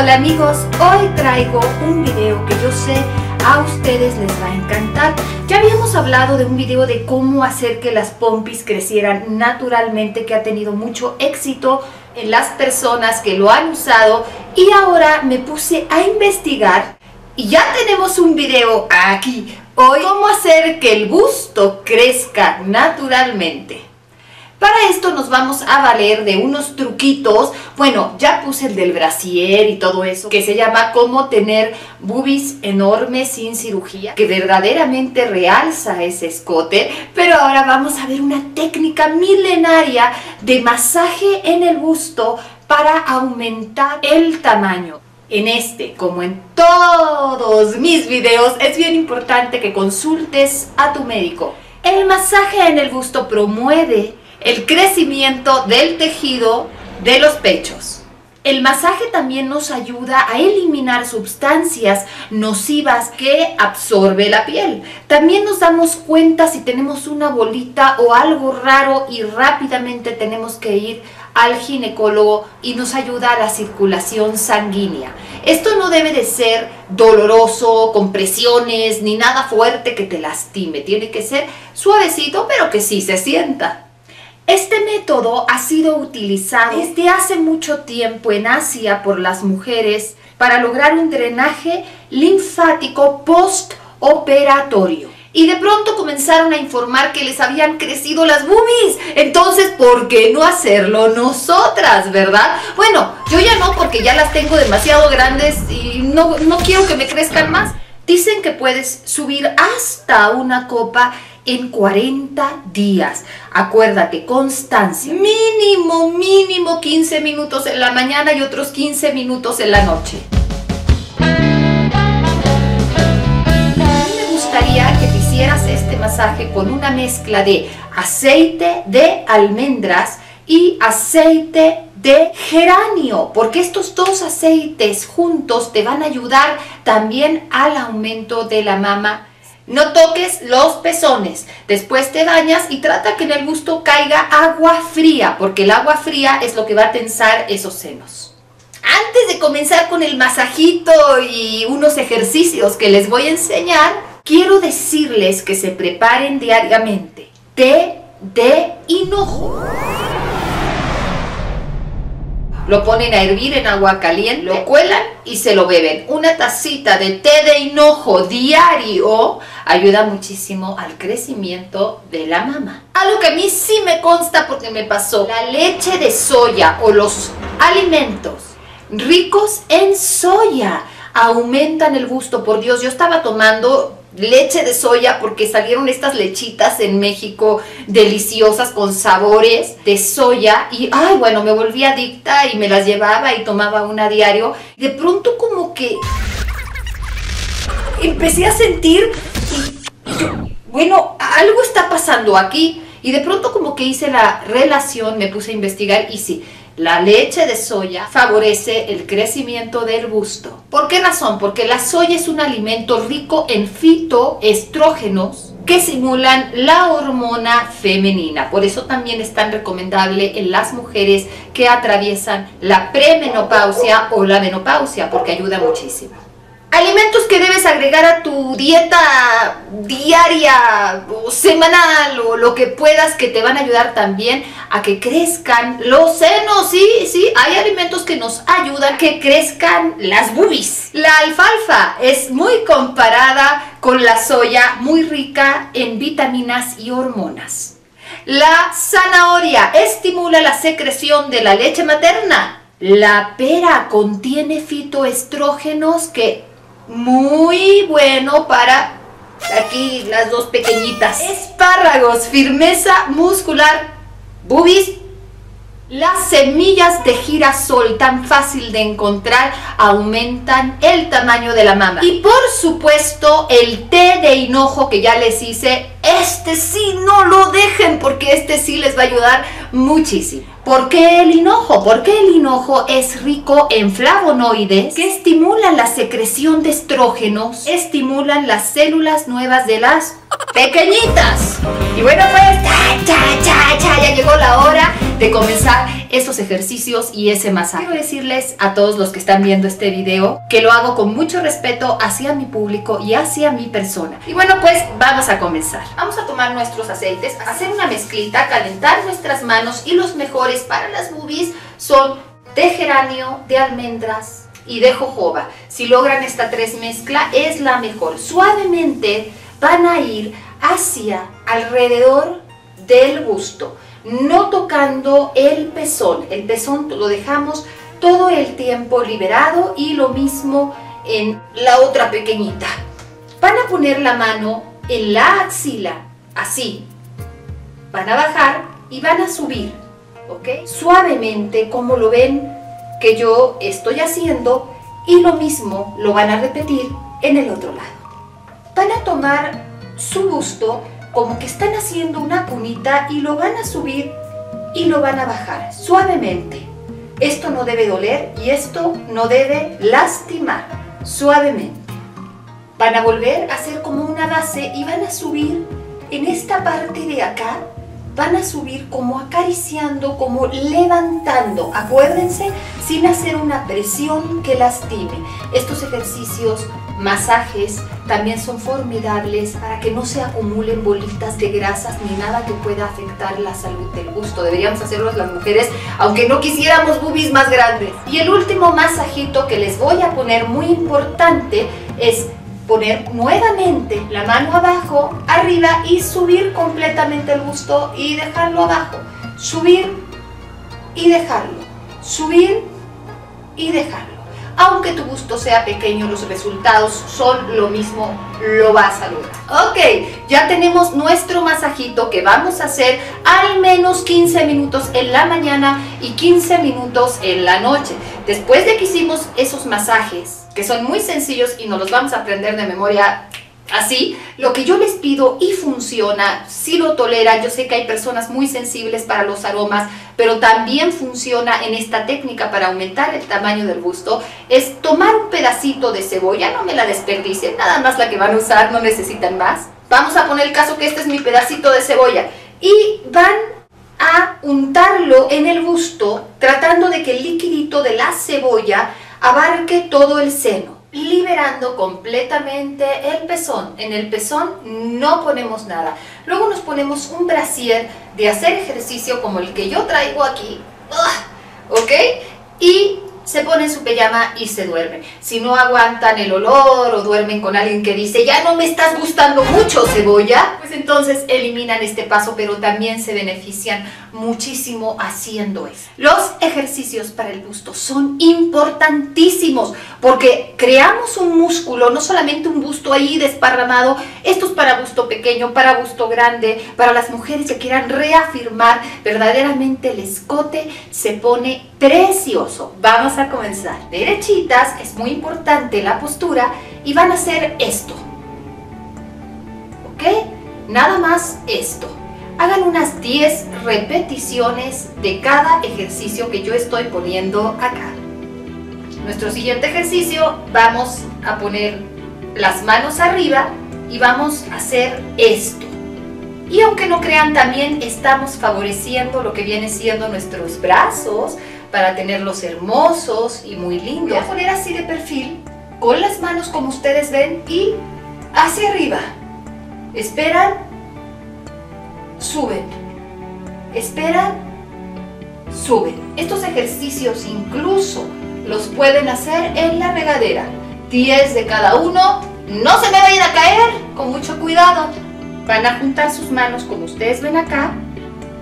Hola amigos, hoy traigo un video que yo sé a ustedes les va a encantar. Ya habíamos hablado de un video de cómo hacer que las pompis crecieran naturalmente, que ha tenido mucho éxito en las personas que lo han usado y ahora me puse a investigar y ya tenemos un video aquí hoy cómo hacer que el busto crezca naturalmente. Para esto nos vamos a valer de unos truquitos. Bueno, ya puse el del brasier y todo eso, que se llama cómo tener boobies enormes sin cirugía, que verdaderamente realza ese escote. Pero ahora vamos a ver una técnica milenaria de masaje en el busto para aumentar el tamaño. En este, como en todos mis videos, es bien importante que consultes a tu médico. El masaje en el busto promueve el crecimiento del tejido de los pechos. El masaje también nos ayuda a eliminar sustancias nocivas que absorbe la piel. También nos damos cuenta si tenemos una bolita o algo raro y rápidamente tenemos que ir al ginecólogo y nos ayuda a la circulación sanguínea. Esto no debe de ser doloroso, con presiones, ni nada fuerte que te lastime. Tiene que ser suavecito, pero que sí se sienta. Este método ha sido utilizado desde hace mucho tiempo en Asia por las mujeres para lograr un drenaje linfático postoperatorio. Y de pronto comenzaron a informar que les habían crecido las boobies. Entonces, ¿por qué no hacerlo nosotras, verdad? Bueno, yo ya no porque ya las tengo demasiado grandes y no, no quiero que me crezcan más. Dicen que puedes subir hasta una copa en 40 días. Acuérdate, constancia. Mínimo, mínimo 15 minutos en la mañana y otros 15 minutos en la noche. Me gustaría que te hicieras este masaje con una mezcla de aceite de almendras y aceite de geranio, porque estos dos aceites juntos te van a ayudar también al aumento de la mama no toques los pezones. Después te bañas y trata que en el busto caiga agua fría, porque el agua fría es lo que va a tensar esos senos. Antes de comenzar con el masajito y unos ejercicios que les voy a enseñar, quiero decirles que se preparen diariamente té de hinojo. Lo ponen a hervir en agua caliente, lo cuelan y se lo beben. Una tacita de té de hinojo diario ayuda muchísimo al crecimiento de la mama. Algo que a mí sí me consta porque me pasó. La leche de soya o los alimentos ricos en soya aumentan el gusto. Por Dios, yo estaba tomando leche de soya porque salieron estas lechitas en México deliciosas con sabores de soya. Y ay bueno me volví adicta y me las llevaba y tomaba una a diario. De pronto como que empecé a sentir bueno algo está pasando aquí. Y de pronto como que hice la relación me puse a investigar y sí la leche de soya favorece el crecimiento del busto. ¿Por qué razón? Porque la soya es un alimento rico en fitoestrógenos que simulan la hormona femenina. Por eso también es tan recomendable en las mujeres que atraviesan la premenopausia o la menopausia porque ayuda muchísimo. Alimentos que debes agregar a tu dieta diaria o semanal o lo que puedas que te van a ayudar también a que crezcan los senos. Sí, sí, hay alimentos que nos ayudan que crezcan las boobies. La alfalfa es muy comparada con la soya, muy rica en vitaminas y hormonas. La zanahoria estimula la secreción de la leche materna. La pera contiene fitoestrógenos que muy bueno para aquí las dos pequeñitas. Espárragos, firmeza muscular, boobies. Las semillas de girasol, tan fácil de encontrar, aumentan el tamaño de la mama. Y por supuesto, el té de hinojo que ya les hice, este sí no lo dejen porque este sí les va a ayudar muchísimo. ¿Por qué el hinojo? Porque el hinojo es rico en flavonoides que estimulan la secreción de estrógenos, estimulan las células nuevas de las pequeñitas. Y bueno, pues, ya, ya, ya, llegó la hora de comenzar estos ejercicios y ese masaje. Quiero decirles a todos los que están viendo este video que lo hago con mucho respeto hacia mi público y hacia mi persona. Y bueno, pues vamos a comenzar. Vamos a tomar nuestros aceites, hacer una mezclita, calentar nuestras manos y los mejores para las boobies son de geranio, de almendras y de jojoba. Si logran esta tres mezcla es la mejor. Suavemente van a ir hacia alrededor del busto no tocando el pezón. El pezón lo dejamos todo el tiempo liberado y lo mismo en la otra pequeñita. Van a poner la mano en la axila, así. Van a bajar y van a subir, ¿ok? Suavemente, como lo ven que yo estoy haciendo, y lo mismo lo van a repetir en el otro lado. Van a tomar su busto como que están haciendo una cunita y lo van a subir y lo van a bajar suavemente. Esto no debe doler y esto no debe lastimar, suavemente. Van a volver a hacer como una base y van a subir en esta parte de acá, van a subir como acariciando, como levantando. Acuérdense, sin hacer una presión que lastime. Estos ejercicios masajes también son formidables para que no se acumulen bolitas de grasas ni nada que pueda afectar la salud del gusto. Deberíamos hacerlo las mujeres, aunque no quisiéramos boobies más grandes. Y el último masajito que les voy a poner muy importante es poner nuevamente la mano abajo, arriba y subir completamente el busto y dejarlo abajo. Subir y dejarlo. Subir y dejarlo aunque tu gusto sea pequeño, los resultados son lo mismo, lo vas a lograr. Ok, ya tenemos nuestro masajito que vamos a hacer al menos 15 minutos en la mañana y 15 minutos en la noche. Después de que hicimos esos masajes, que son muy sencillos y nos los vamos a aprender de memoria Así, lo que yo les pido y funciona, si lo toleran, yo sé que hay personas muy sensibles para los aromas, pero también funciona en esta técnica para aumentar el tamaño del busto, es tomar un pedacito de cebolla, no me la desperdicien, nada más la que van a usar, no necesitan más. Vamos a poner el caso que este es mi pedacito de cebolla. Y van a untarlo en el busto tratando de que el liquidito de la cebolla abarque todo el seno liberando completamente el pezón. En el pezón no ponemos nada. Luego nos ponemos un brasier de hacer ejercicio como el que yo traigo aquí. ¿Ok? Y se ponen su pijama y se duermen. Si no aguantan el olor o duermen con alguien que dice, ya no me estás gustando mucho cebolla, pues entonces eliminan este paso, pero también se benefician muchísimo haciendo eso. Los ejercicios para el busto son importantísimos porque creamos un músculo, no solamente un busto ahí desparramado, esto es para busto pequeño, para busto grande, para las mujeres que quieran reafirmar verdaderamente el escote, se pone precioso. Vamos a comenzar. Derechitas, es muy importante la postura y van a hacer esto. ¿Ok? Nada más esto. Hagan unas 10 repeticiones de cada ejercicio que yo estoy poniendo acá. Nuestro siguiente ejercicio vamos a poner las manos arriba y vamos a hacer esto. Y aunque no crean, también estamos favoreciendo lo que viene siendo nuestros brazos para tenerlos hermosos y muy lindos. Voy a poner así de perfil, con las manos como ustedes ven y hacia arriba. Esperan, suben. Esperan, suben. Estos ejercicios incluso los pueden hacer en la regadera. 10 de cada uno. No se me vayan a caer, con mucho cuidado. Van a juntar sus manos como ustedes ven acá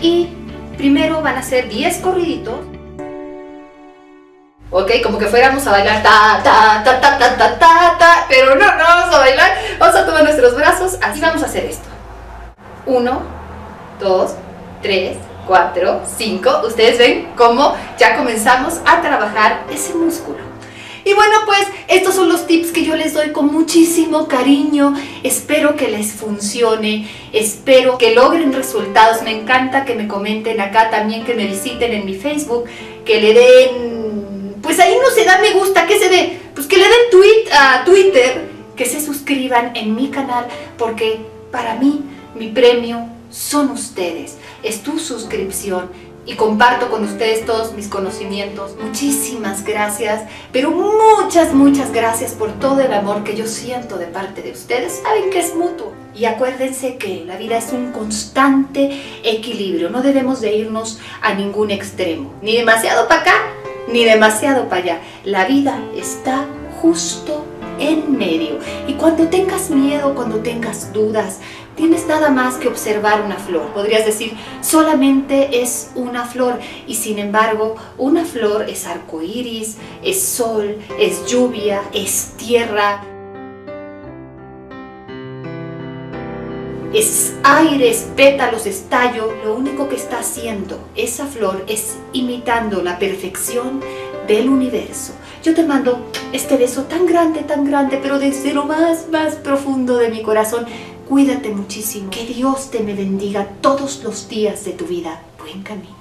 y primero van a hacer 10 corriditos. ¿ok? Como que fuéramos a bailar ta, ta, ta, ta, ta, ta, ta, ta, pero no, no vamos a bailar, vamos a tomar nuestros brazos, así vamos a hacer esto. Uno, dos, tres, 4, 5. Ustedes ven cómo ya comenzamos a trabajar ese músculo. Y bueno, pues estos son los tips que yo les doy con muchísimo cariño. Espero que les funcione, espero que logren resultados. Me encanta que me comenten acá también, que me visiten en mi Facebook, que le den... Pues ahí no se da me gusta, ¿qué se ve? Pues que le den tweet a Twitter, que se suscriban en mi canal, porque para mí mi premio son ustedes es tu suscripción y comparto con ustedes todos mis conocimientos. Muchísimas gracias, pero muchas, muchas gracias por todo el amor que yo siento de parte de ustedes. Saben que es mutuo. Y acuérdense que la vida es un constante equilibrio. No debemos de irnos a ningún extremo. Ni demasiado para acá, ni demasiado para allá. La vida está justo en medio. Y cuando tengas miedo, cuando tengas dudas, tienes nada más que observar una flor. Podrías decir, solamente es una flor. Y sin embargo, una flor es arco iris, es sol, es lluvia, es tierra. Es aire, es pétalos, es tallo. Lo único que está haciendo esa flor es imitando la perfección del universo. Yo te mando este beso tan grande, tan grande, pero desde lo más, más profundo de mi corazón. Cuídate muchísimo. Que Dios te me bendiga todos los días de tu vida. Buen camino.